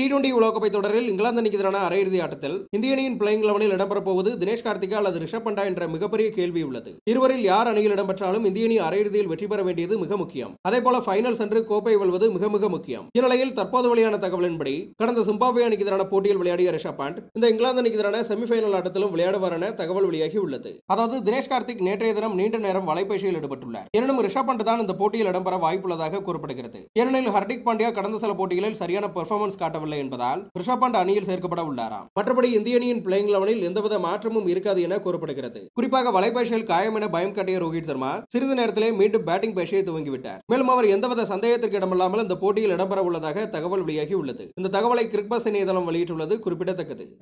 T twenty உலகக்கோப்பை தொடரில் இங்கிலாந்து அணிக்கு எதிரான அரையிறுதி ஆட்டத்தில் இந்திய அணியின் பிளேயிங் லெவனில் இடம்பெறப்போவது தினேஷ் கார்த்திகா அல்லது ரிஷப் பண்டா என்ற மிகப்பெரிய கேள்வி உள்ளது. இருவரில் யார் அணியில் இடம்பெற்றாலும் இந்திய அணி அரையிறுதியில் வெற்றி பெற வேண்டியது மிக முக்கியம். அதேபோல ஃபைனல் சென்று கோப்பை வெல்வது மிக மிக முக்கியம். இந்நிலையில் தற்போது வெளியான தகவலின்படி கடந்த சிம்பாப்வே அணிக்கு எதிரான போட்டியில் விளையாடிய ரிஷப் பாண்ட் இந்த இங்கிலாந்து அணிக்கு எதிரான செமிஃபைனல் ஆட்டத்திலும் விளையாடுவார் என தகவல் வெளியாகி உள்ளது. அதாவது தினேஷ் கார்த்திக் நேற்றைய தினம் நீண்ட நேரம் வலைபேசியில் ஈடுபட்டுள்ளார். எனினும் ரிஷப் பண்ட் தான் இந்த போட்டியில் இடம்பெற வாய்ப்புள்ளதாக கூறப்படுகிறது. ஏனெனில் ஹர்திக் பாண்டியா கடந்த சில போட்டிகளில் சரியான பெர்ஃபார்மன்ஸ் காட்டவில்லை. என்பதால் ரிஷப் பண்ட் அணியில் சேர்க்கப்பட உள்ளாராம். மற்றபடி இந்திய அணியின் பிளேயிங் லெவனில் எந்தவித மாற்றமும் இருக்காது என கூறப்படுகிறது. குறிப்பாக வலைபேசியில் காயம் என பயம் காட்டிய ரோஹித் சர்மா சிறிது நேரத்திலே மீண்டும் பேட்டிங் பேசியை துவங்கிவிட்டார். மேலும் அவர் எந்தவித சந்தேகத்திற்கு இடமில்லாமல் இந்த போட்டியில் இடம்பெற உள்ளதாக தகவல் வெளியாகி உள்ளது. இந்த தகவலை கிரிக்பஸ் இணையதளம் வெளியிட்டுள்ளது குறிப்பிடத்தக்கது.